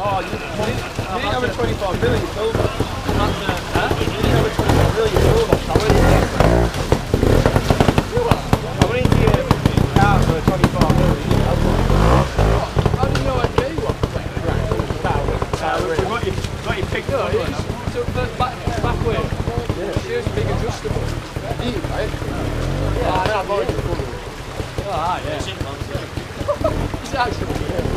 Oh, you, you didn't have a 25 million, Phil. Oh, ah, yeah. It's actually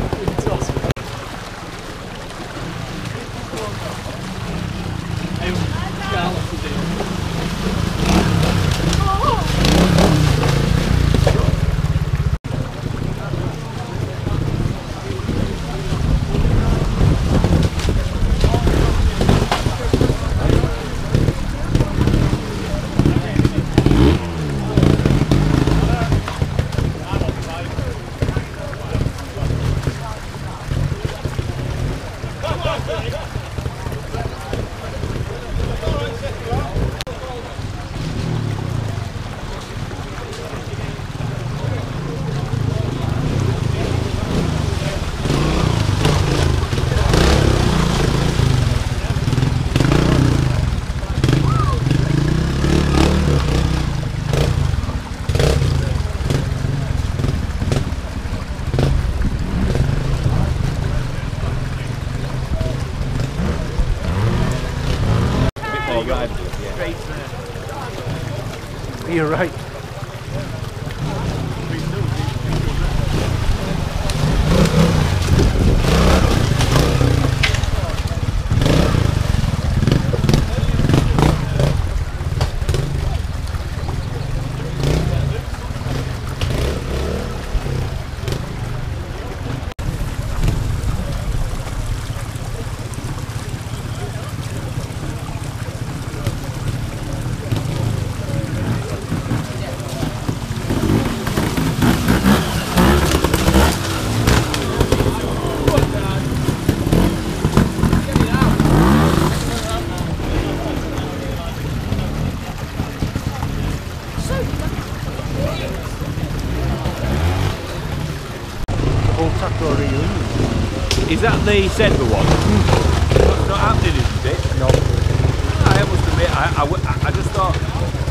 you're right. Is that the Senba one? Mm. It? No. Ah, I must admit, I, I, I just thought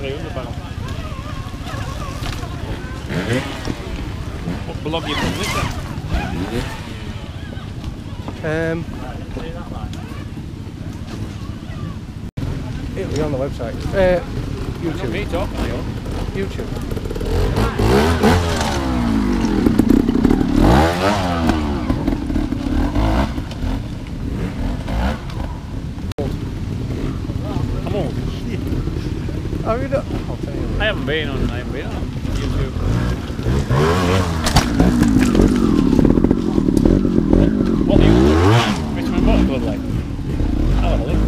200 barrels and one 300 barrel. You from this? Um, it'll be on the website. Uh, Not me YouTube. talking. YouTube. Oh, you don't? You. I haven't been on, I haven't been on YouTube. What do you look? Richmond Motor Club like? I'll have look. Look.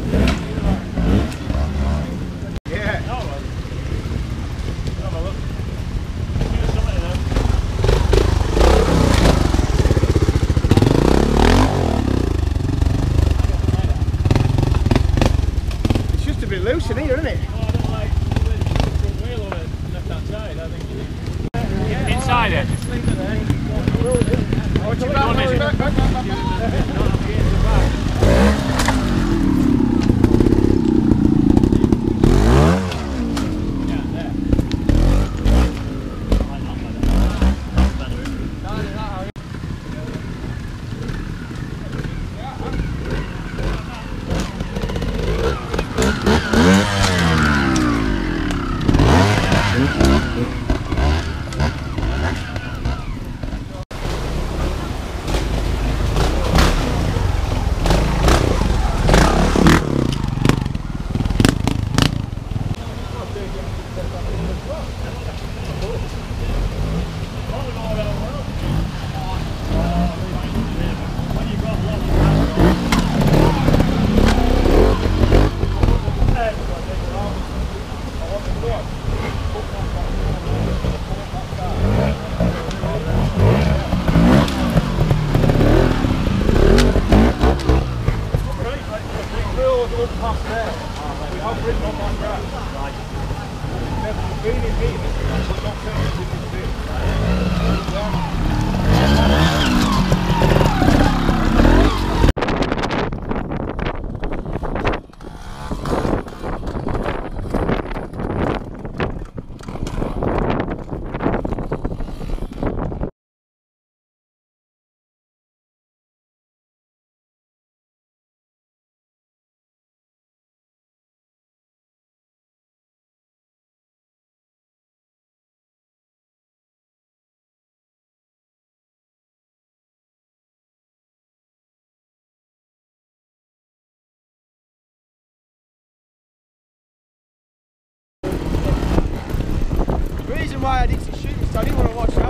It's just a bit loose in here, isn't it? The reason why I did some shooting, so I didn't want to watch out